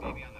maybe on the